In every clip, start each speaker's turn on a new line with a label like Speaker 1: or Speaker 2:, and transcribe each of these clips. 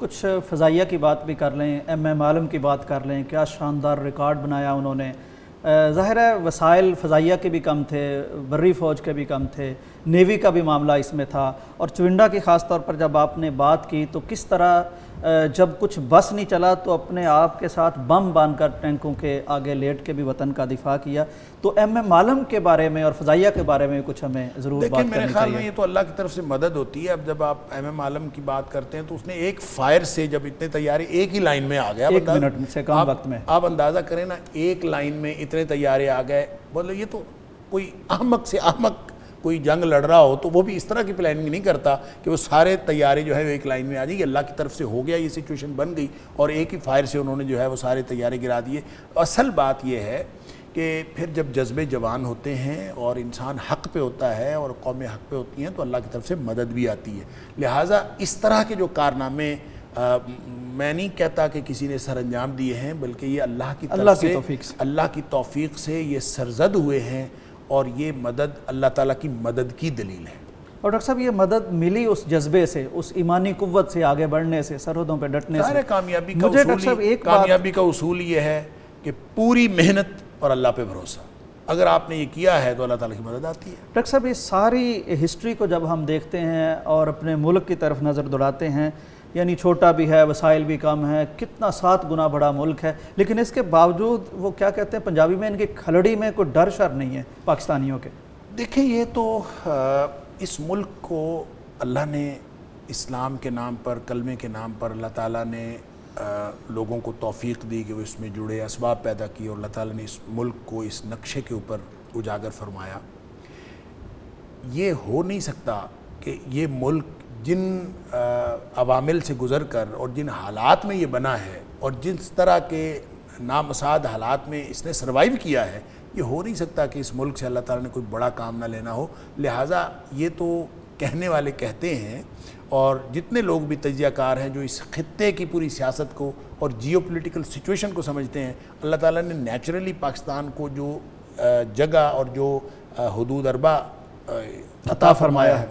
Speaker 1: कुछ फ़जाइया की बात भी कर लें, एम एम आलम की बात कर लें, क्या शानदार रिकॉर्ड बनाया उन्होंने। ज़ाहिर है वसाइल फ़जाइया के भी कम थे, बर्री फ़ौज के भी कम थे, नेवी का भी मामला इसमें था। और चुविंडा की ख़ास तौर पर जब आपने बात की तो किस तरह जब कुछ बस नहीं चला तो अपने आप के साथ बम बांधकर टैंकों के आगे लेट के भी वतन का दिफा किया। तो एम एम आलम के बारे में और फजाइया के बारे में कुछ हमें ज़रूर
Speaker 2: बात मेरे ख्याल में ये तो अल्लाह की तरफ़ से मदद होती है। अब जब आप एम एम आलम की बात करते हैं तो उसने एक फायर से जब इतने तैयारी एक ही लाइन में आ गया।
Speaker 1: एक मिनट से कम वक्त में।
Speaker 2: आप अंदाज़ा करें ना एक लाइन में इतने तैयारे आ गए। बोलो ये तो कोई अहमक से अहमक कोई जंग लड़ रहा हो तो वो भी इस तरह की प्लानिंग नहीं करता कि वो सारे तैयारे जो है वो एक लाइन में आ जाएगी। अल्लाह की तरफ़ से हो गया ये सिचुएशन बन गई और एक ही फायर से उन्होंने जो है वो सारे तैयारे गिरा दिए असल बात यह है कि फिर जब जज्बे जवान होते हैं और इंसान हक पे होता है और कौमें हक पे होती हैं तो अल्लाह की तरफ़ से मदद भी आती है। लिहाजा इस तरह के जो कारनामे मैं नहीं कहता कि किसी ने सर अंजाम दिए हैं बल्कि ये अल्लाह की
Speaker 1: अल्लाह की से।
Speaker 2: अल्लाह की तौफीक से ये सरजद हुए हैं और ये मदद अल्लाह ताला की मदद की दलील है।
Speaker 1: और डॉक्टर साहब ये मदद मिली उस जज्बे से उस ईमानी कुत से आगे बढ़ने से सरहदों पर डटने से?
Speaker 2: कामयाबी का मुझे डॉक्टर साहब एक कामयाबी का उसूल ये है कि पूरी मेहनत और अल्लाह पे भरोसा। अगर आपने ये किया है तो अल्लाह ताला की मदद आती है।
Speaker 1: डॉक्टर साहब ये सारी हिस्ट्री को जब हम देखते हैं और अपने मुल्क की तरफ़ नज़र दौड़ाते हैं यानी छोटा भी है, वसाइल भी कम है, कितना सात गुना बड़ा मुल्क है। लेकिन इसके बावजूद वो क्या कहते हैं, पंजाबी में इनके खलड़ी में कोई डर शर नहीं है पाकिस्तानियों के।
Speaker 2: देखिए, ये तो इस मुल्क को अल्लाह ने इस्लाम के नाम पर, कलमे के नाम पर अल्लाह ताला ने लोगों को तौफीक दी कि वो इसमें जुड़े इसबाब पैदा किए और अल्लाह ताला ने इस मुल्क को इस नक्शे के ऊपर उजागर फरमाया। ये हो नहीं सकता कि ये मुल्क जिन अवामिल से गुज़र कर और जिन हालात में ये बना है और जिस तरह के नामसाद हालात में इसने सर्वाइव किया है ये हो नहीं सकता कि इस मुल्क से अल्लाह ताला ने कोई बड़ा काम ना लेना हो। लिहाजा ये तो कहने वाले कहते हैं और जितने लोग भी तजियाकार हैं जो इस खत्े की पूरी सियासत को और जियो पोलिटिकल सिचुएशन को समझते हैं अल्लाह ताला ने नेचुरली पाकिस्तान को जो जगह और जो हदूद अरबा अता फरमाया है।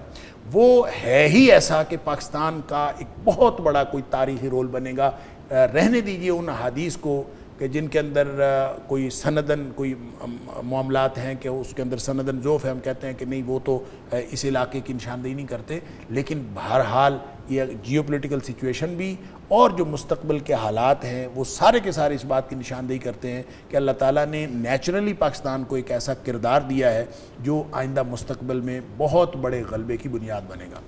Speaker 2: वो है ही ऐसा कि पाकिस्तान का एक बहुत बड़ा कोई तारीखी रोल बनेगा। रहने दीजिए उन हदीस को। कि जिनके अंदर कोई सनदन, कोई मामलात हैं कि उसके अंदर सनदन जोफ़ है, हम कहते हैं कि नहीं, वो तो इस इलाके की निशानदेही नहीं करते। लेकिन बहरहाल ये जियो पोलिटिकल सिचुएशन भी और जो मुस्तबल के हालात हैं, वो सारे के सारे इस बात की निशानदेही करते हैं कि अल्लाह ताला ने नेचुरली पाकिस्तान को एक ऐसा किरदार दिया है जो आइंदा मुस्तबिल में बहुत बड़े गलबे की बुनियाद बनेगा।